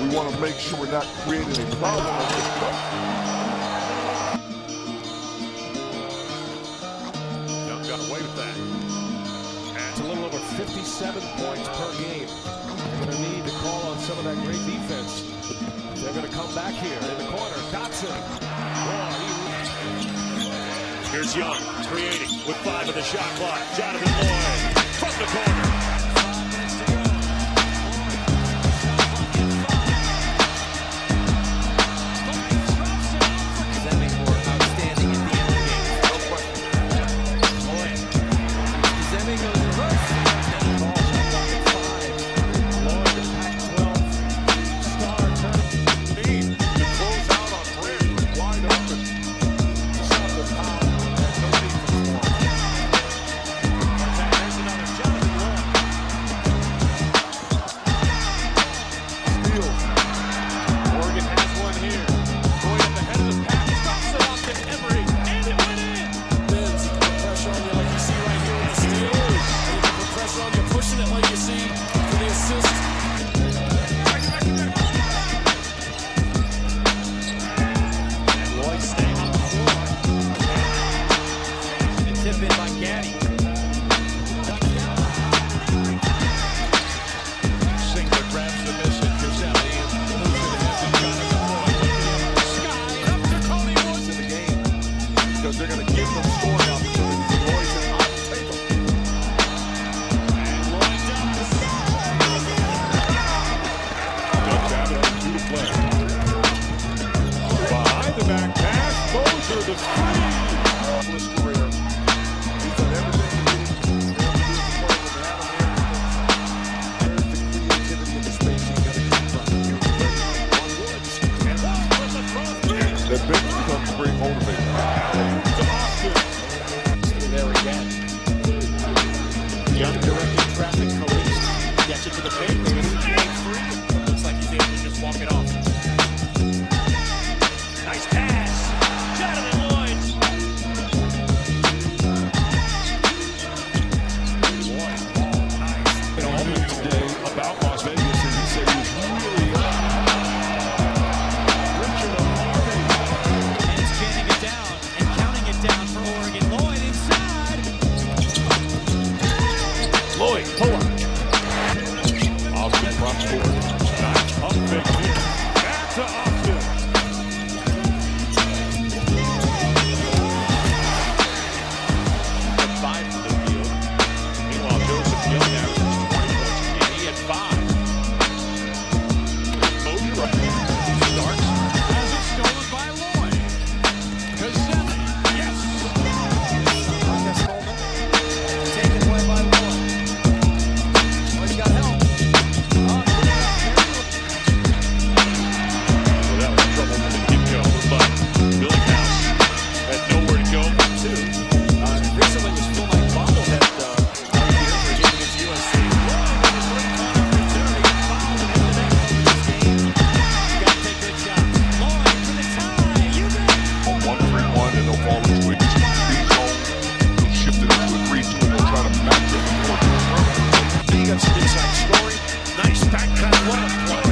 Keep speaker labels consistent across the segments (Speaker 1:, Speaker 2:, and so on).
Speaker 1: We want to make sure we're not creating a problem.
Speaker 2: Young got away with that. That's a little over 57 points per game. They're Going to need to call on some of that great defense. They're going to come back here in the corner. Dotson.
Speaker 3: Here's Young creating with five of the shot clock. Johnathan Loyd from the corner.
Speaker 1: that bench becomes
Speaker 3: very motivating.
Speaker 4: There again. The undirected traffic gets it to the. Looks like he's able to just walk it off.
Speaker 3: Nice pass.
Speaker 5: no ballers with these beat home.
Speaker 3: No shifting up to
Speaker 2: agree to,
Speaker 3: no to
Speaker 1: match the
Speaker 4: inside story. Nice back cut, what a play.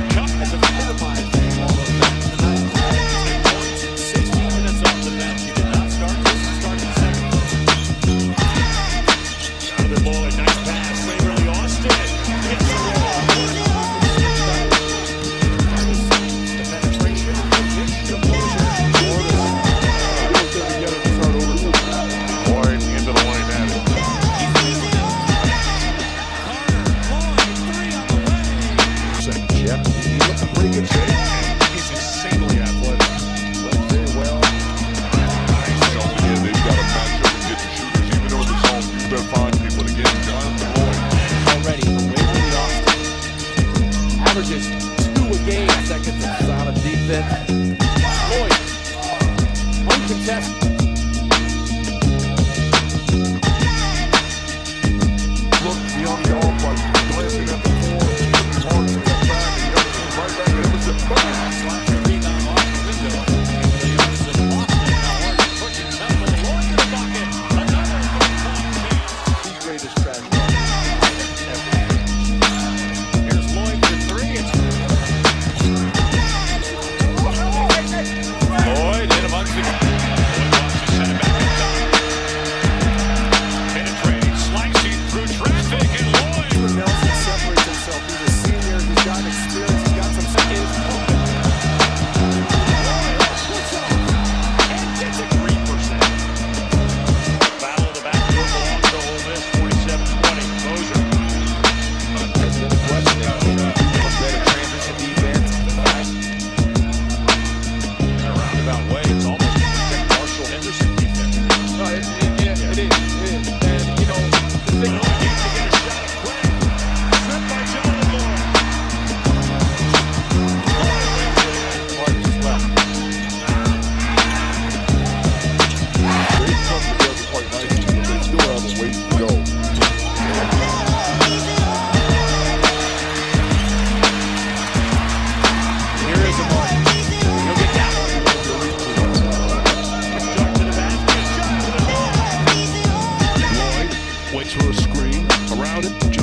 Speaker 1: to
Speaker 4: a screen around it.